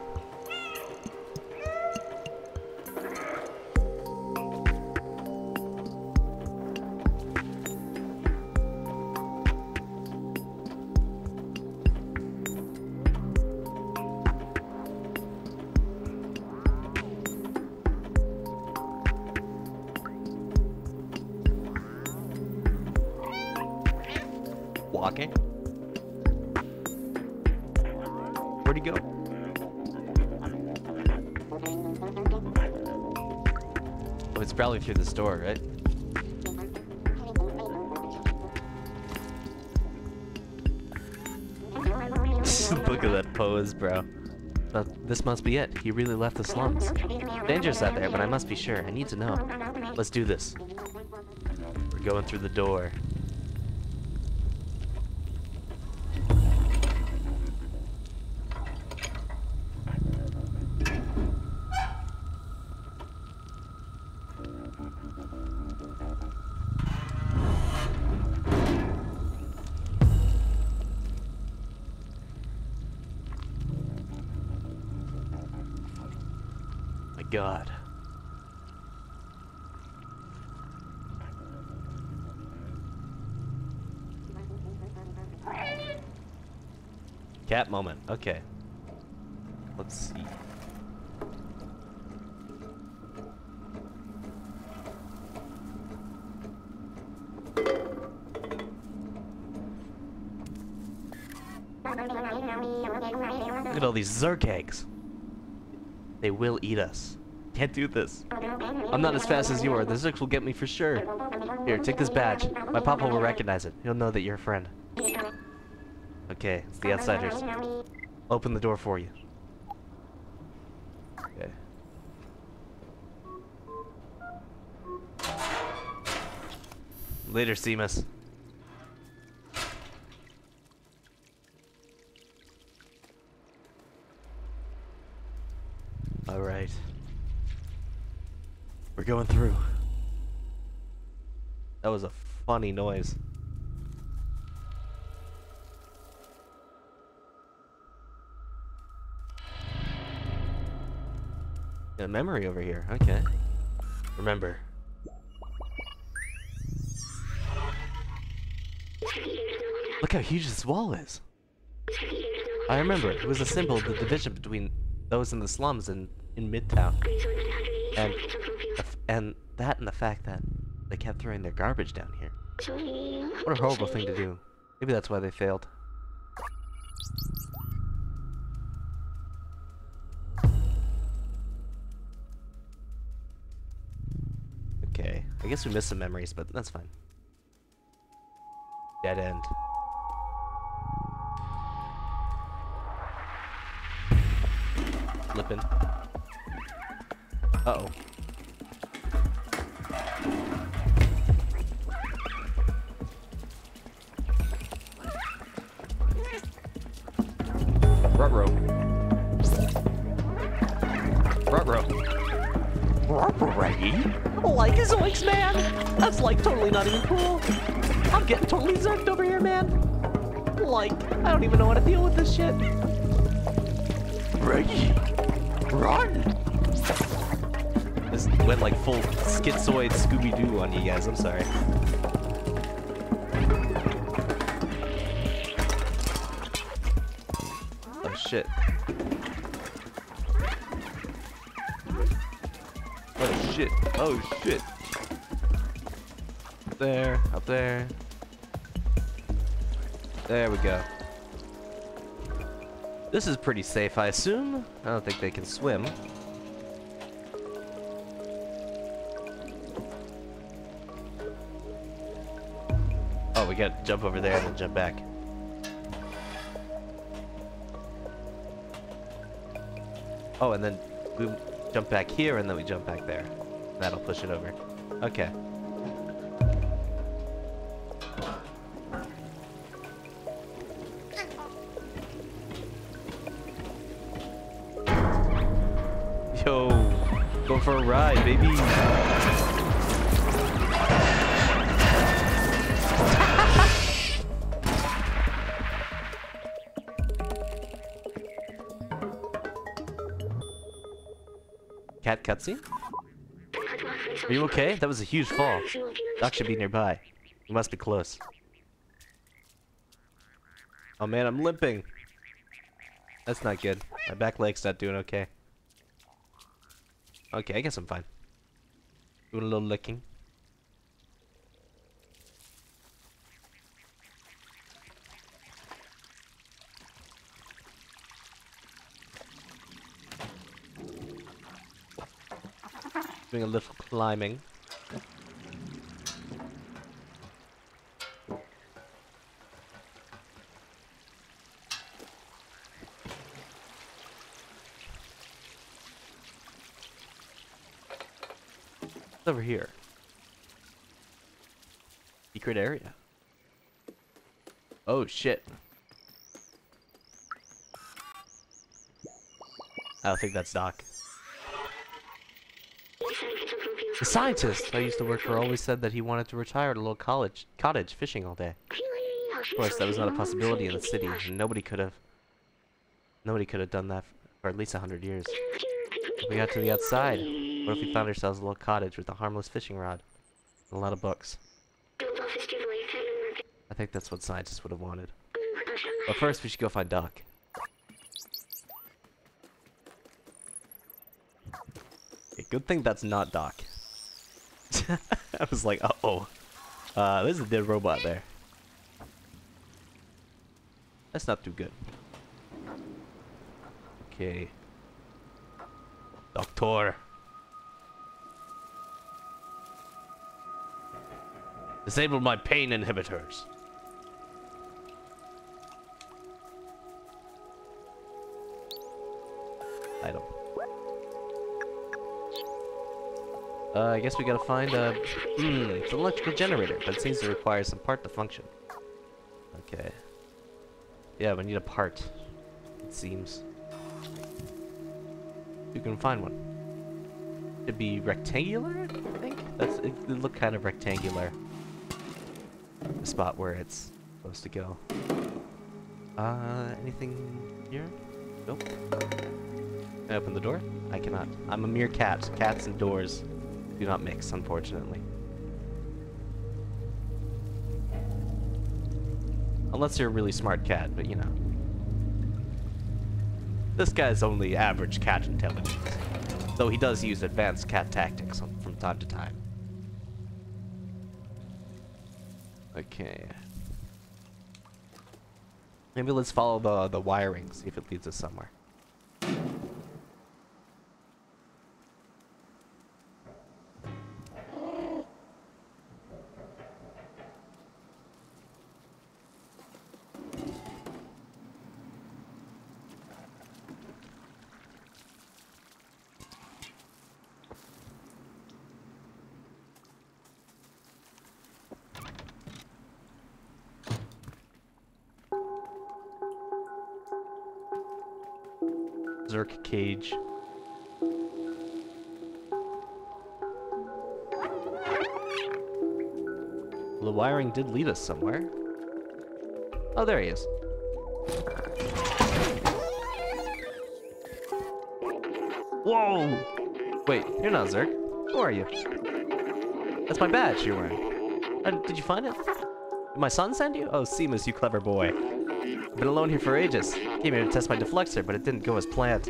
This must be it. He really left the slums. Dangerous out there, but I must be sure. I need to know. Let's do this. We're going through the door. Cat moment. Okay. Let's see. Look at all these Zurk eggs. They will eat us. Can't do this. I'm not as fast as you are. The Zurks will get me for sure. Here, take this badge. My papa will recognize it. He'll know that you're a friend. Okay, it's the outsiders. Open the door for you. Okay. Later, Seamus. Alright. We're going through. That was a funny noise. Memory over here. Okay. Remember. Look how huge this wall is. I remember. It was a symbol of the division between those in the slums and in Midtown. And and that and the fact that they kept throwing their garbage down here. What a horrible thing to do. Maybe that's why they failed. I guess we missed some memories, but that's fine. Dead end. Flipping. Uh-oh. Ruh-roh. Ruh-roh. Like Zoinks, man! That's like totally not even cool. I'm getting totally zerked over here, man. Like, I don't even know how to deal with this shit. Reggie, run! This went like full schizoid Scooby-Doo on you guys, I'm sorry. Shit. Oh shit. Up there, up there. There we go. This is pretty safe, I assume. I don't think they can swim. Oh, we gotta jump over there and then jump back. Oh, and then we jump back here and then we jump back there. That'll push it over. Okay. Yo, go for a ride, baby. Cat cutscene? Are you okay? That was a huge fall. Doc should be nearby. You must be close. Oh man, I'm limping. That's not good. My back leg's not doing okay. Okay, I guess I'm fine. Doing a little licking. Doing a little climbing. What's over here? Secret area. Oh shit. I don't think that's Doc. The scientist I used to work for always said that he wanted to retire at a little college cottage fishing all day. Of course, that was not a possibility in the city, and nobody could have nobody could have done that for at least a hundred years. If we got to the outside, what if we found ourselves a little cottage with a harmless fishing rod and a lot of books? I think that's what scientists would have wanted. But first, we should go find Doc. Good thing that's not Doc. I was like, uh-oh. Uh, there's a dead robot there. That's not too good. Okay. Doctor. Disable my pain inhibitors. Uh, I guess we gotta find a... Hmm, it's an electrical generator, but it seems to require some part to function. Okay. Yeah, we need a part. It seems. You can find one. It'd be rectangular, I think? That's it, it looked kind of rectangular. The spot where it's supposed to go. Uh, anything here? Nope. Can I open the door? I cannot. I'm a mere cat. Cats and doors do not mix, unfortunately. Unless you're a really smart cat, but you know. This guy's only average cat intelligence, though he does use advanced cat tactics from time to time. Okay. Maybe let's follow the, the wiring, see if it leads us somewhere. The wiring did lead us somewhere. Oh, there he is. Whoa! Wait, you're not Zurk. Who are you? That's my badge you're wearing. Uh, did you find it? Did my son send you? Oh, Seamus, you clever boy. I've been alone here for ages. Came here to test my deflector, but it didn't go as planned.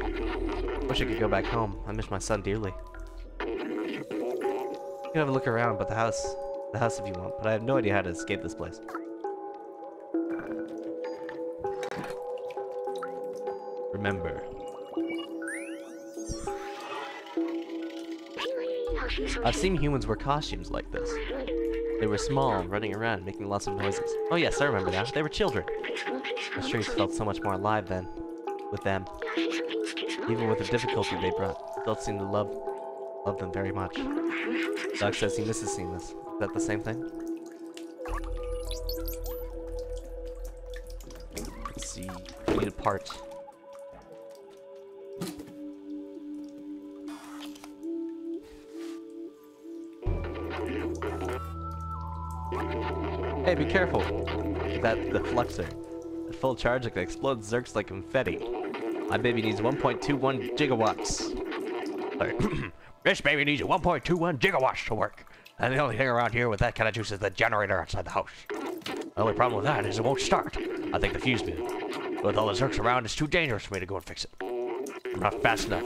Wish I could go back home. I miss my son dearly. You can have a look around, but the house, the house if you want. But I have no idea how to escape this place. Remember, I've seen humans wear costumes like this. They were small, running around, making lots of noises. Oh yes, I remember now. They were children. The streets felt so much more alive then, with them. Even with the difficulty they brought, still seemed to love, love them very much. Doc says he misses seeing this. Is that the same thing? Let's see. We need a part. Hey, be careful! That deflector. At full charge, it can explode Zurks like confetti. My baby needs 1.21 gigawatts. Sorry. This baby needs 1.21 gigawatts to work. And the only thing around here with that kind of juice is the generator outside the house. The only problem with that is it won't start. I think the fuse blew. With all the Zurks around, it's too dangerous for me to go and fix it. I'm not fast enough,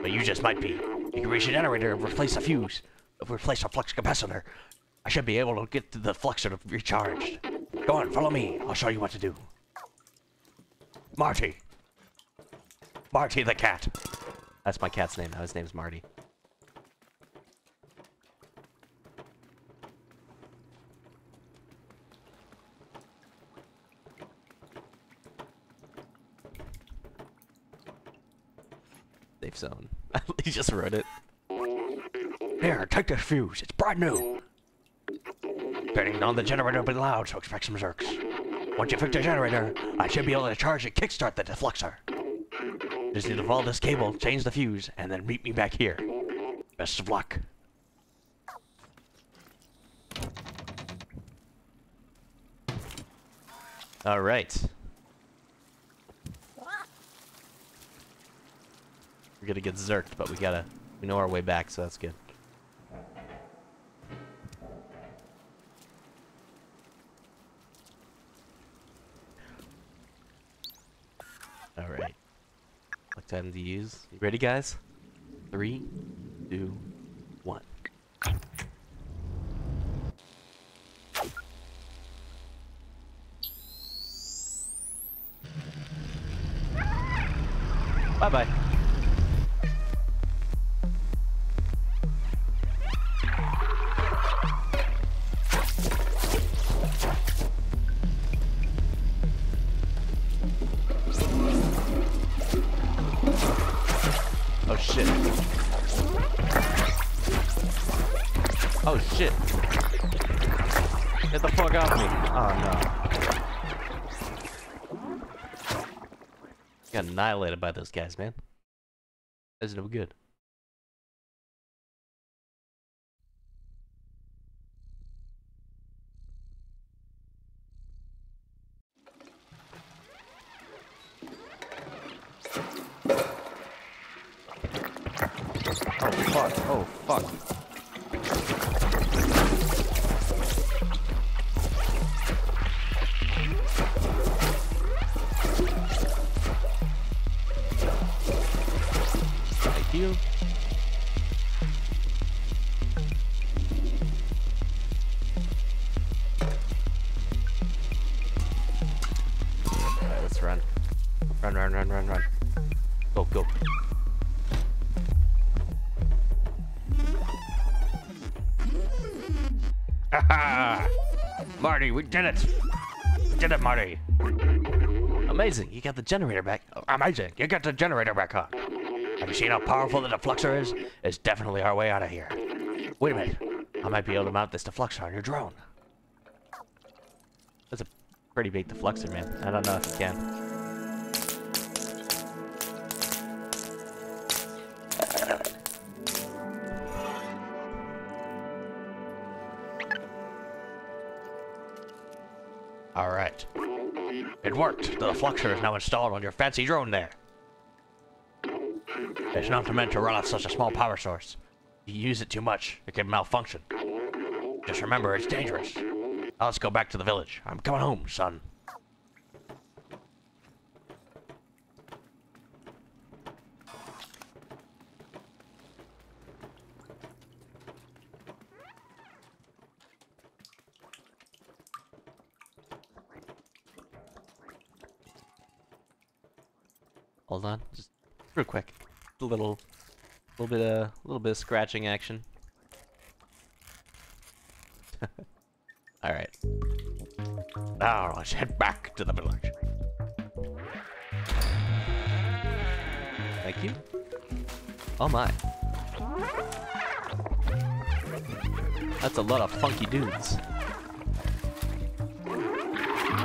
but you just might be. You can reach the generator and replace the fuse. If we replace the flux capacitor, I should be able to get the fluxer recharged. Go on, follow me. I'll show you what to do. Marty. Marty the cat. That's my cat's name now. His name's Marty. Safe zone. he just wrote it. Here, take this fuse. It's brand new. Turning on the generator a bit loud, so expect some zurks. Once you fix the generator, I should be able to charge and kickstart the defluxor. Just need to follow this cable, change the fuse, and then meet me back here. Best of luck. All right. We're gonna get zerked, but we gotta we know our way back, so that's good. Time to use? You ready, guys? Three, two, annihilated by those guys, man. That's no good. We did it! We did it, Marty! Amazing, you got the generator back. Oh, Amazing, you got the generator back on. Have you seen how powerful the defluxor is? It's definitely our way out of here. Wait a minute, I might be able to mount this defluxor on your drone. That's a pretty big defluxor, man. I don't know if you can. It worked. The fluxer is now installed on your fancy drone there. It's not meant to run off such a small power source. If you use it too much, it can malfunction. Just remember, it's dangerous. Now let's go back to the village. I'm coming home, son. Hold on, just real quick. A little, little bit of, little bit of scratching action. All right. Now let's head back to the village. Thank you. Oh my. That's a lot of funky dudes.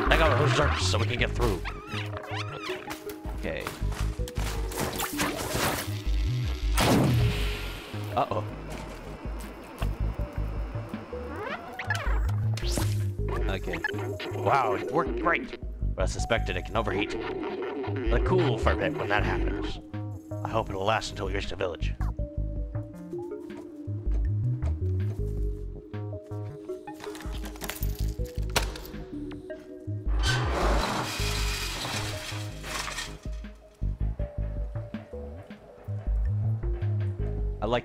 Take out those zurks so we can get through. Okay. Uh-oh. Okay. Wow, it worked great. But I suspected it can overheat. Let it cool for a bit when that happens. I hope it'll last until we reach the village.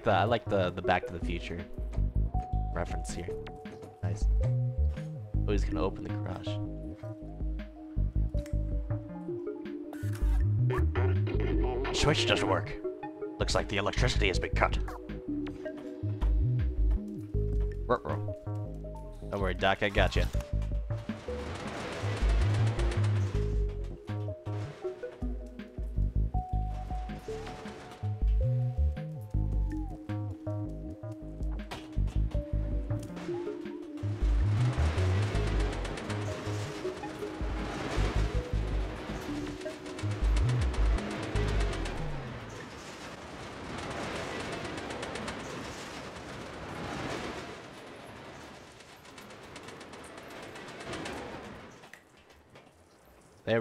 Like the I like the the Back to the Future reference here. Nice. Oh, he's gonna open the garage. Switch doesn't work. Looks like the electricity has been cut. Ruh-roh. Don't worry, Doc. I got you.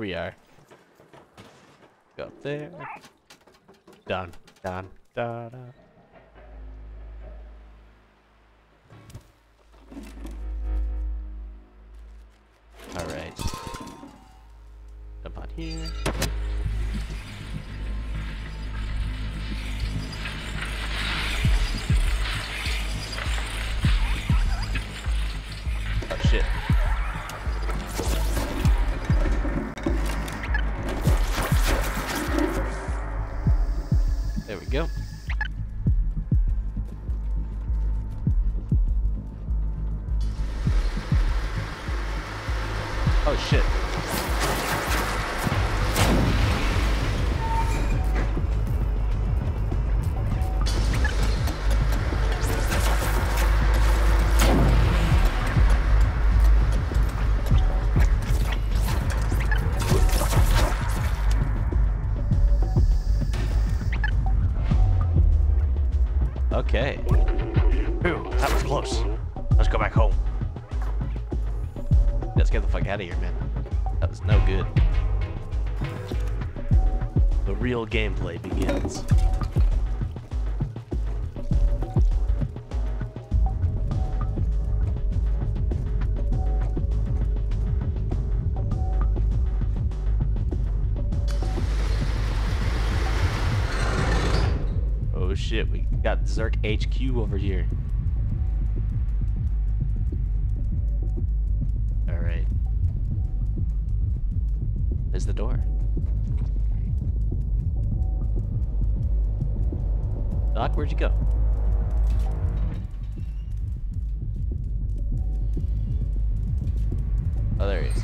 We are. Go up there. Done. Done. There's the door. Doc, where'd you go? Oh, there he is.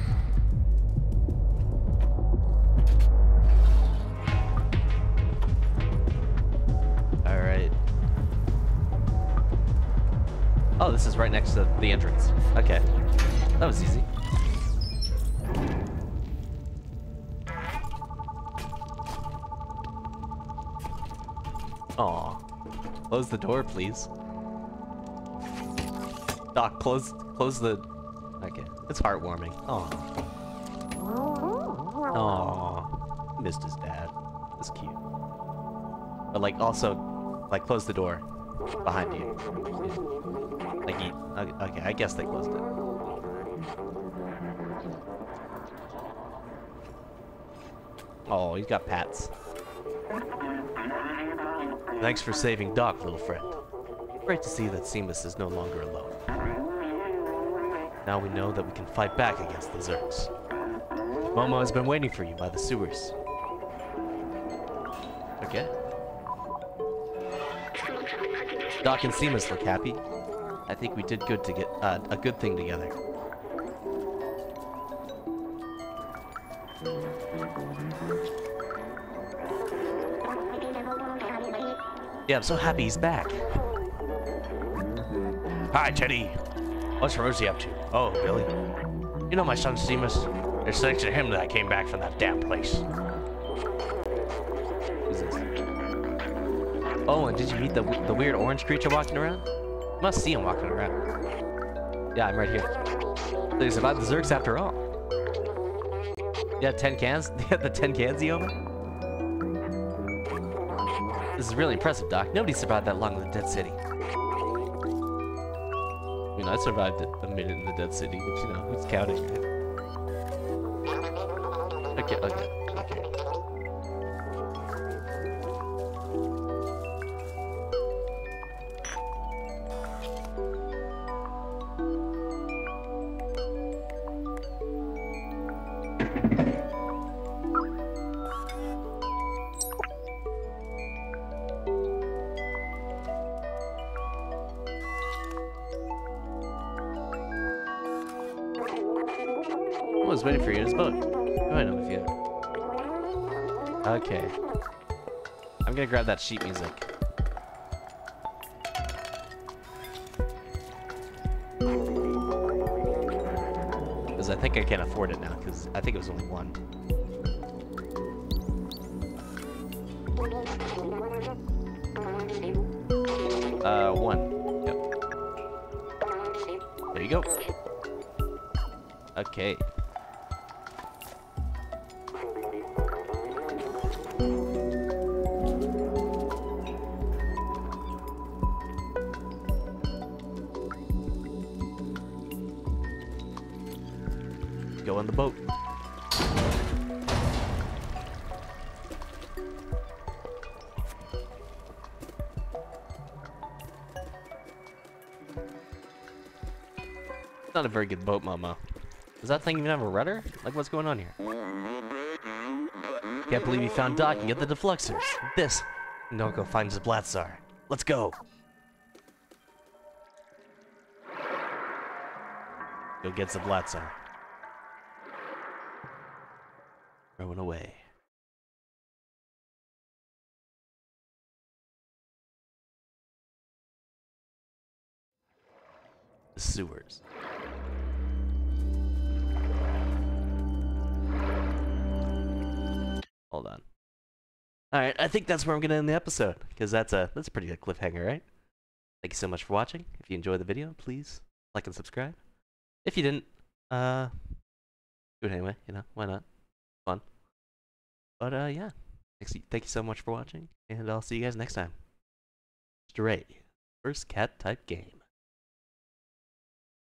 Alright. Oh, this is right next to the entrance. Okay. That was easy. Close the door, please. Doc, close close the Okay. It's heartwarming. Aw. Missed his dad. That's cute. But like also, like close the door behind you. Like he, okay, okay, I guess they closed it. Oh, he's got pats. Thanks for saving Doc, little friend. Great to see that Seamus is no longer alone. Now we know that we can fight back against the Zurks. Momo has been waiting for you by the sewers. Okay. Doc and Seamus look happy. I think we did good to get uh, a good thing together. Yeah, I'm so happy he's back. Hi, Teddy. What's Rosie up to? Oh, Billy. You know my son Seamus? It's thanks to him that I came back from that damn place. Who's this? Oh, and did you meet the the weird orange creature walking around? You must see him walking around. Yeah, I'm right here. They survived the Zurks after all. Yeah, 10 cans? Yeah, the 10 cans he opened? This is really impressive, Doc. Nobody survived that long in the Dead City. I mean, I survived a minute in the Dead City, but you know, who's counting. Okay, okay, okay. Gonna grab that sheet music. Because I think I can afford it now, because I think it was only one. Uh, one. Yep. There you go. Okay. Boat, Momo. Does that thing even have a rudder? Like, what's going on here? Can't believe you found Doc and get the defluxors. This. Don't go find Zbaltazar. Let's go. Go get the Rowing that's where I'm gonna end the episode because that's a that's a pretty good cliffhanger, right? Thank you so much for watching. If you enjoyed the video, please like and subscribe. If you didn't, uh, do it anyway. You know why not? Fun. But uh, yeah. Thank you so much for watching, and I'll see you guys next time. Stray, first cat type game.